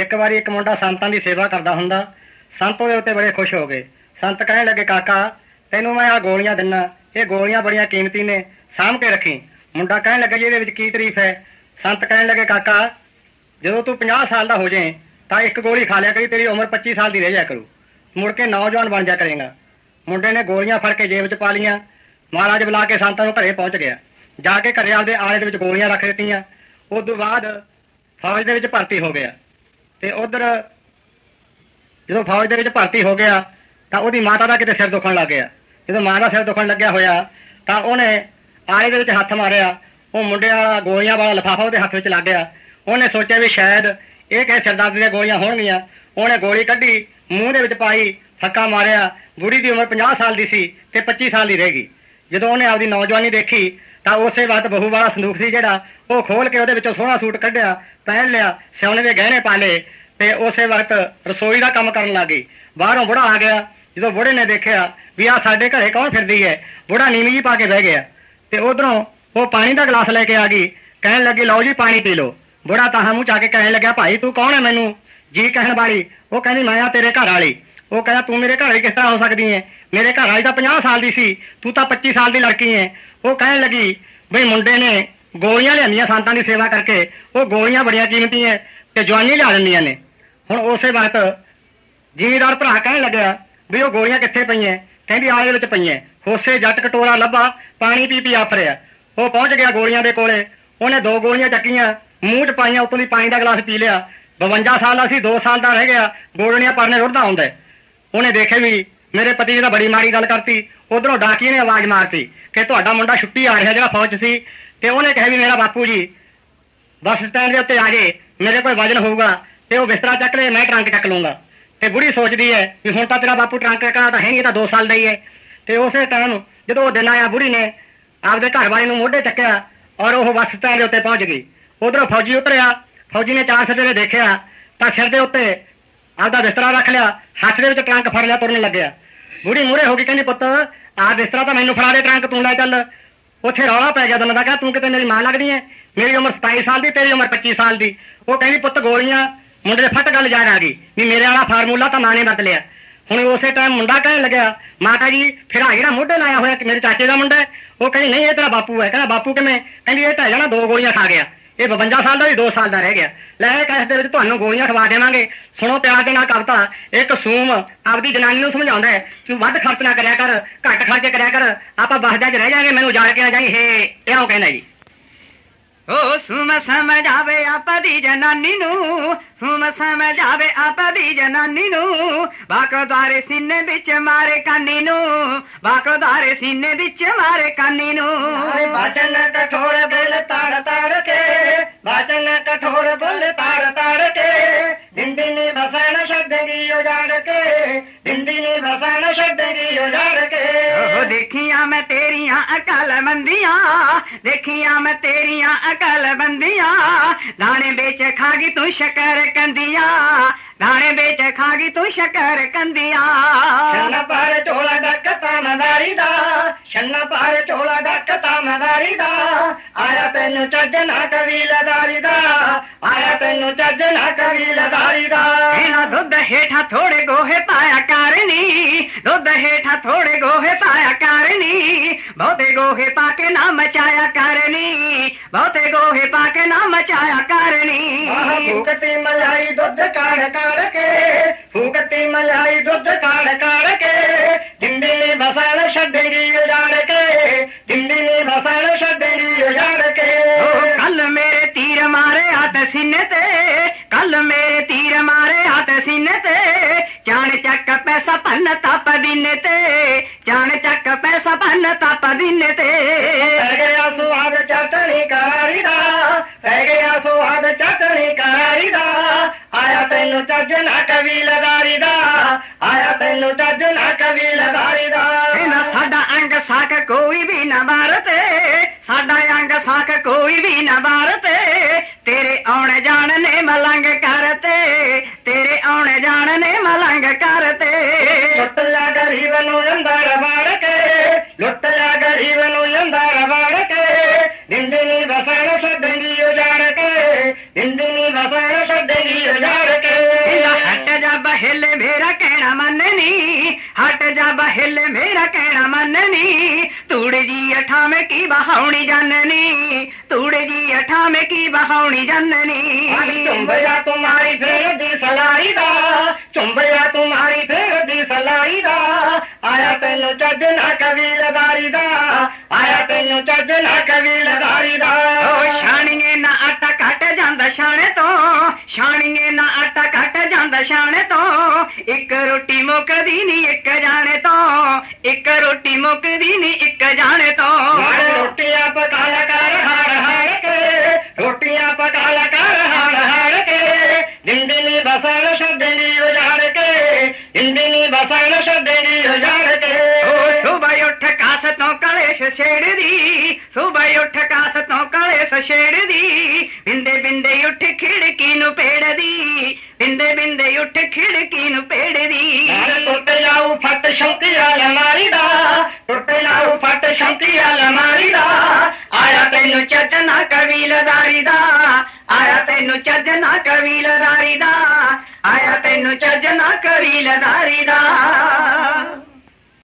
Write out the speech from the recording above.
ਇੱਕ ਵਾਰੀ ਇੱਕ ਮੁੰਡਾ ਸੰਤਾਂ ਦੀ ਸੇਵਾ ਕਰਦਾ ਹੁੰਦਾ ਸੰਤ ਉਹਦੇ ਉੱਤੇ ਬੜੇ ਖੁਸ਼ ਹੋ ਗਏ ਸੰਤ ਕਹਿਣ ਲੱਗੇ ਕਾਕਾ ਤੈਨੂੰ ਮੈਂ ਆ ਗੋਲੀਆਂ ਦਿੰਨਾ ਇਹ ਗੋਲੀਆਂ ਬੜੀਆਂ ਕੀਮਤੀ ਨੇ ਸਾਂਭ ਕੇ ਰੱਖੀ ਮੁੰਡਾ ਕਹਿਣ ਲੱਗਾ ਜੀ ਇਹਦੇ ਵਿੱਚ ਕੀ ਤਾਰੀਫ ਹੈ ਸੰਤ ਕਹਿਣ ਲੱਗੇ ਕਾਕਾ ਜਦੋਂ ਤੂੰ 50 ਸਾਲ ਦਾ ਹੋ ਜਾਏ ਤਾਂ ਇੱਕ ਗੋਲੀ ਖਾ ਲਿਆ ਕਰੀ ਤੇਰੀ ਉਮਰ 25 ਸਾਲ ਦੀ ਰਹਿ ਜਾ ਕਰੂ ਮੁੜ ਕੇ ਨੌਜਵਾਨ ਬਣ ਜਾ ਕਰੇਗਾ ਮੁੰਡੇ ਨੇ ਗੋਲੀਆਂ ਫੜ ਕੇ ਜੇਬ 'ਚ ਪਾ ਲੀਆਂ ਮਹਾਰਾਜ ਬੁਲਾ ਕੇ ਸੰਤਾਂ ਨੂੰ ਘਰੇ ਪਹੁੰਚ ਗਿਆ ਜਾ ਕੇ ਘਰੇ ਆਪਦੇ ਆਲੇ ਦੇ ਵਿੱਚ ਗੋਲੀਆਂ ਰੱਖ ਦਿੱਤੀਆਂ ਉਸ ਤੋਂ ਬਾਅਦ ਫੌਜ ਦੇ ਵਿੱਚ ਭਰਤੀ ਹੋ ਗਿਆ ਤੇ ਉਧਰ ਜਦੋਂ ਫੌਜ ਦੇ ਵਿੱਚ ਭਰਤੀ ਹੋ ਗਿਆ ਤਾਂ ਉਹਦੀ ਮਾਤਾ ਦਾ ਕਿਤੇ ਸਿਰ ਦੁਖਣ ਲੱਗ ਗਿਆ ਜਦੋਂ ਮਾਂ ਦਾ ਸਿਰ ਦੁਖਣ ਲੱਗਿਆ ਹੋਇਆ ਤਾਂ ਉਹਨੇ ਆਲੇ ਦੇ ਵਿੱਚ ਹੱਥ ਮਾਰਿਆ ਉਹ ਮੁੰਡੇ ਵਾਲਾ ਗੋਲੀਆਂ ਵਾਲਾ ਲਫਾਫਾ ਉਹਦੇ ਹੱਥ ਵਿੱਚ ਲੱਗ ਗਿਆ ਉਹਨੇ ਸੋਚਿਆ ਵੀ ਸ਼ਾਇਦ ਇਹ ਕਿਸੇ ਸਰਦਾਰ ਦੀਆਂ ਗੋਲੀਆਂ ਹੋਣਗੀਆਂ ਉਹਨੇ ਗੋਲੀ ਕੱਢੀ ਮੂੰਹ ਦੇ ਵਿੱਚ ਪਾਈ ਫੱਕਾ ਮਾਰਿਆ ਬੁੜੀ ਦੀ ਉਮਰ 50 ਸਾਲ ਦੀ ਸੀ ਤੇ 25 ਸਾਲ ਦੀ ਰਹਿ ਗਈ ਜਦੋਂ ਉਹਨੇ ਆਪਦੀ ਨੌਜਵਾਨੀ ਦੇਖੀ ਤਾਂ ਉਸੇ ਵਕਤ ਬਹੂ ਵਾਲਾ ਸੰਦੂਕ ਸੀ ਜਿਹੜਾ ਉਹ ਖੋਲ ਕੇ ਉਹਦੇ ਵਿੱਚੋਂ ਸੋਹਣਾ ਸੂਟ ਕੱਢਿਆ ਪਹਿਨ ਲਿਆ ਸੋਨੇ ਦੇ ਗਹਿਣੇ ਪਾ ਲਏ ਤੇ ਉਸੇ ਵਕਤ ਰਸੋਈ ਦਾ ਕੰਮ ਕਰਨ ਲੱਗੀ ਬਾਹਰੋਂ ਬੁੜਾ ਆ ਗਿਆ ਜਦੋਂ ਬੁੜੇ ਨੇ ਦੇਖਿਆ ਵੀ ਆ ਸਾਡੇ ਘਰੇ ਕੌਣ ਫਿਰਦੀ ਹੈ ਬੁੜਾ ਨੀਵੀਂ ਜੀ ਪਾ ਕੇ ਬਹਿ ਗਿਆ ਤੇ ਉਧਰੋਂ ਉਹ ਪਾਣੀ ਦਾ ਗਲਾਸ ਲੈ ਕੇ ਆ ਗਈ ਕਹਿਣ ਲੱਗੀ ਲਓ ਜੀ ਪਾਣੀ ਪੀ ਲਓ ਬੁੜਾ ਤਾਂ ਮੂੰਹ ਚਾ ਕੇ ਕਹਿਣ ਲੱਗਿਆ ਭਾਈ ਤੂੰ ਕੌਣ ਹੈ ਮੈਨੂੰ ਜੀ ਕਹਿਣ ਵਾਲੀ ਉਹ ਕਹਿੰਦੀ ਮੈਂ ਆ ਤੇਰੇ ਘਰ ਵਾਲੀ ਉਹ ਕਹਿੰਦਾ ਤੂੰ ਮੇਰੇ ਘਰ ਵਾਲੀ ਕਿਸ ਤਰ੍ਹਾਂ ਹੋ ਸਕਦੀ ਹੈ ਮੇਰੇ ਘਰ ਵਾਲੀ ਤਾਂ 50 ਸਾਲ ਦੀ ਸੀ ਤੂੰ ਤਾਂ 25 ਸਾਲ ਦੀ ਲੜਕੀ ਹੈ ਉਹ ਕਹਿਣ ਲੱਗੀ ਬਈ ਮੁੰਡੇ ਨੇ ਗੋਲੀਆਂ ਲਿਆਂਦੀਆਂ ਸੰਤਾਂ ਦੀ ਸੇਵਾ ਕਰਕੇ ਉਹ ਗੋਲੀਆਂ ਬੜੀਆਂ ਕੀਮਤੀ ਹੈ ਤੇ ਜਵਾਨੀ ਲਿਆ ਦਿੰਦੀਆਂ ਨੇ ਹੁਣ ਉਸੇ ਵਕਤ ਜ਼ਿਮੀਦਾਰ ਭਰਾ ਕਹਿਣ ਲੱਗਿਆ ਵੀ ਉਹ ਗੋਲੀਆਂ ਕਿੱਥੇ ਪਈਆਂ ਕਹਿੰਦੀ ਆਲੇ ਵਿੱਚ ਪਈਆਂ ਹੋਸੇ ਜੱਟ ਕਟੋਰਾ ਲੱਭਾ ਪਾਣੀ ਪੀ ਪੀ ਆਫਰਿਆ ਉਹ ਪਹੁੰਚ ਗਿਆ ਗੋਲੀਆਂ ਦੇ ਕੋਲੇ ਉਹਨੇ ਦੋ ਗੋਲੀਆਂ ਚੱਕੀਆਂ ਮੂੰਹ 'ਚ ਪਾਈਆਂ ਉਤੋਂ ਦੀ ਪਾਣੀ ਦਾ ਗਲਾਸ ਪੀ ਲਿਆ 52 ਸਾਲ ਦਾ ਸੀ 2 ਸਾਲ ਦਾ ਰਹਿ ਗਿਆ ਗੋਲੀਆਂ ਪਰਨੇ ਰੁੜਦਾ ਹੁੰਦਾ ਉਹਨੇ ਦੇਖਿਆ ਵੀ ਮੇਰੇ ਪਤੀ ਜੀ ਦਾ ਬੜੀ ਮਾੜੀ ਗੱਲ ਕਰਤੀ ਉਧਰੋਂ ਡਾਕੀਏ ਨੇ ਆਵਾਜ਼ ਮਾਰਤੀ ਕਿ ਤੁਹਾਡਾ ਮੁੰਡਾ ਛੁੱਟੀ ਆ ਰਿਹਾ ਜਿਹੜਾ ਫੌਜ 'ਚ ਸੀ ਤੇ ਉਹਨੇ ਕਿਹਾ ਵੀ ਮੇਰਾ ਬਾਪੂ ਜੀ ਬੱਸ ਸਟੈਂਡ ਦੇ ਉੱਤੇ ਆ ਜੇ ਮੇਰੇ ਕੋਲ ਵਜਨ ਹੋਊਗਾ ਤੇ ਉਹ ਬਿਸਤਰਾ ਚੱਕ ਲੈ ਮੈਂ ਟਰੰਕ ਚੱਕ ਲੂੰਗਾ ਤੇ ਬੁੜੀ ਸੋਚਦੀ ਹੈ ਵੀ ਹੁਣ ਤਾਂ ਤੇਰਾ ਬਾਪੂ ਟਰੰਕ ਚੱਕਣਾ ਤਾਂ ਹੈ ਨਹੀਂ ਤਾਂ 2 ਸਾਲ ਦਾ ਹੀ ਹੈ ਤੇ ਉਸੇ ਟਾਈਮ ਜਦੋਂ ਉਹ ਦਿਨ ਆਇਆ ਬੁੜੀ ਨੇ ਆਪਦੇ ਘਰ ਵਾਲੇ ਨੂੰ ਮੋਢੇ ਚੱਕਿਆ ਔਰ ਉਹ ਬੱਸ ਸਟੈਂਡ ਦੇ ਉੱਤੇ ਪਹੁੰਚ ਗਈ ਉਧਰੋਂ ਫੌਜੀ ਉਤਰਿਆ ਫੌਜੀ ਨੇ ਚਾਰ ਸਵੇਰੇ ਦੇਖਿਆ ਤਾਂ ਸਿਰ ਦੇ ਉੱਤੇ ਆਪਦਾ ਬਿਸਤਰਾ ਰੱਖ ਲਿਆ ਹੱਥ ਦੇ ਵਿੱਚ ਟਰੰਕ ਫੜ ਲਿਆ ਤੁਰਨ ਲੱਗਿਆ ਬੁੜੀ ਮੂਰੇ ਹੋ ਗਈ ਕਹਿੰਦੀ ਪੁੱਤ ਆਹ ਬਿਸਤਰਾ ਤਾਂ ਮੈਨੂੰ ਫੜਾ ਦੇ ਟਰੰਕ ਤੂੰ ਲੈ ਚੱਲ ਉੱਥੇ ਰੌਲਾ ਪੈ ਗਿਆ ਦੋਨਾਂ ਦਾ ਕਹਾ ਤੂੰ ਕਿਤੇ ਮੇਰੀ ਮਾਂ ਲੱਗਦੀ ਹੈ ਮੇਰੀ ਉਮਰ 27 ਸਾਲ ਦੀ ਤੇਰੀ ਉਮਰ 25 ਸਾਲ ਦੀ ਉਹ ਕਹਿੰਦੀ ਪੁੱਤ ਗੋਲੀਆਂ ਮੁੰਡੇ ਦੇ ਫੱਟ ਗੱਲ ਯਾਦ ਆ ਗਈ ਵੀ ਮੇਰੇ ਵਾਲਾ ਫਾਰਮੂਲਾ ਤਾਂ ਮਾਂ ਨੇ ਵਰਤ ਲਿਆ ਹੁਣ ਉਸੇ ਟਾਈਮ ਮੁੰਡਾ ਕਹਿਣ ਲੱਗਿਆ ਮਾਤਾ ਜੀ ਫਿਰ ਆ ਜਿਹੜਾ ਮੋਢੇ ਲਾਇਆ ਹੋਇਆ ਕਿ ਮੇਰੇ ਚਾਚੇ ਦਾ ਮੁੰਡਾ ਉਹ ਕਹਿੰਦੀ ਨਹੀਂ ਇਹ ਤੇਰਾ ਬਾਪੂ ਹੈ ਕਹਿੰਦਾ ਬਾਪੂ ਕਿਵੇਂ ਕਹਿੰਦੀ ਇਹ ਤਾਂ ਜਾਣਾ ਦੋ ਗੋਲੀਆਂ ਖਾ ਗਿਆ ਇਹ 52 ਸਾਲ ਦਾ ਵੀ 2 ਸਾਲ ਦਾ ਰਹਿ ਗਿਆ ਲੈ ਕਹਿ ਦੇ ਵਿੱਚ ਤੁਹਾਨੂੰ ਗੋਲੀਆਂ ਖਵਾ ਦੇਵਾਂਗੇ ਸੁਣੋ ਪਿਆਰ ਦੇ ਨਾਲ ਕਵਤਾ ਇੱਕ ਸੂਮ ਆਪਦੀ ਜਨਾਨੀ ਨੂੰ ਸਮਝਾਉਂਦਾ ਹੈ ਕਿ ਵੱਧ ਖਰਚ ਨਾ ਕਰਿਆ ਕਰ ਘੱਟ ਖਰਚ ਕਰਿਆ ਕਰ ਆਪਾਂ ਬਸਦਾ 'ਚ ਰਹਿ ਜਾਾਂਗੇ ਮੈਨੂੰ ਜਾਣ ਕੇ ਨਾ ਜਾਈ ਹੇ ਇਹੋ ਕਹਿੰਦਾ ਜੀ ओ, सुम समझावे आपदी जननी नु सुम समझावे आपदी जननी नु बाकदारे सीने बिच मारे कानी नु बाकदारे सीने बिच मारे कानी नू भाचन कठोर बेल ताड़ ताड़ के भाचन तेरिया अकल बंदिया देखिया मैं तेरिया अकल बंदिया दाने बेच खागी तू शकर कंदिया दाने बेच खागी तू शकर कंदिया। छन्ना पार चोला डकता मदारी दा पार चोला डकता मदारी दा। आया तेनु चजना कवी लदारी दा आया तेनु चजना कवी लदारी दा। हेला हेठा थोड़े गोहे पाया कारनी दुद्ध हेठा थोड़े गोहे गोहे पाके ना मचाया कारणी बहुते गोहे पाके ना मचाया कारणी फूकती मलाई दुध काढ़ काढ़ के, फूकती मलाई दुध काढ़ काढ़ सपन तप दिन ते गया सुहाग चटनी करारी दा रह गया सुहाग चटनी करारी दा आया तेन चजना कवी लगारी दा आया तेन चजना कवी लगारी दा ना साडा अंग साख कोई भी न मारते साडा अंग साख कोई भी न मारते। तेरे आने जान ने मलंग करते आने जान मलंग करते। ಜೀವನು ಎಂದ ರವಾಡಕೆ ನಿಂದಿನಿ ಬಸಣ ಸದ್ದನಿಯು ಜಾಡಕೆ ನಿಂದಿನಿ ಬಸಣ ಸದ್ದನಿಯು ಜಾಡಕೆ ಹಟ್ಟ ಜಬ್ಬ ಹೆಲ್ಲೆ ಮೇರ ಕೇಣ ಮನ್ನನಿ जा बहेले मेरा कहना मननी। तूड़े जी अठामे की बहावनी जाननी। तूड़े जी अठामे की बहावनी जाननी। चुंबया तुम्हारी फेर दी सलाई दा। चुंबया तुम्हारी फेर दी सलाई दा। आया तेन चजना कवि लगारी दा। आया तेन चजना कवि लगारी दा। ओ शानिए ना आटा काटे जांदा शाने तो। शानिए ना आटा काटे ਛਾਣੇ ਤੋਂ ਛਾਣੀਏ ਨਾ ਆਟਾ ਕੱਟ ਜਾਂਦਾ ਛਾਣੇ ਤੋਂ ਇੱਕ ਰੋਟੀ ਮੁੱਕਦੀ ਨਹੀਂ ਇੱਕ ਜਾਣੇ ਤੋਂ ਇੱਕ ਰੋਟੀ ਮੁੱਕਦੀ ਨਹੀਂ ਇੱਕ ਜਾਣੇ ਤੋਂ ਮਾਰੇ ਰੋਟੀਆਂ ਪਕਾਇਆ ਕਰ ਹਰ ਹਰ ਕੇ ਰੋਟੀਆਂ ਪਕਾਇਆ ਕਰ ਹਰ ਹਰ ਕੇ ਜਿੰਦਨੀ ਬਸਣ ਛੱਡਣੀ ਉਜਾੜ ਕੇ ਜਿੰਦਨੀ ਬਸਣ ਛੱਡਣੀ ਉਜਾੜ ਕੇ ਓ ਸੁਬਹ ਉੱਠ ਕਾਸ ਤੋਂ ਕਲੇਸ਼ ਛੇੜਦੀ ਸੁਬਹ ਉੱਠ ਕਾਸ ਤੋਂ ਕਲੇਸ਼ ਛੇੜਦੀ ਬਿੰਦੇ ਬਿੰਦੇ ਉੱਠ ਖਿੜਕੀ ਨੂੰ ਪੇੜਦੀ ਬਿੰਦੇ ਬਿੰਦੇ ਉੱਠ ਖਿੜਕੀ ਨੂੰ ਪੇੜਦੀ ਟੁੱਟ ਜਾਊ ਫੱਟ ਸ਼ੌਂਕੀਆ ਲਮਾਰੀ ਦਾ ਟੁੱਟ ਜਾਊ ਫੱਟ ਸ਼ੌਂਕੀਆ ਲਮਾਰੀ ਦਾ ਆਇਆ ਤੈਨੂੰ ਚੱਜ ਨਾ ਕਬੀਲਦਾਰੀ ਦਾ ਆਇਆ ਤੈਨੂੰ ਚੱਜ ਨਾ ਕਬੀਲਦਾਰੀ ਦਾ ਆਇਆ ਤੈਨੂੰ ਚੱਜ ਨਾ ਕਬੀਲਦਾਰੀ ਦਾ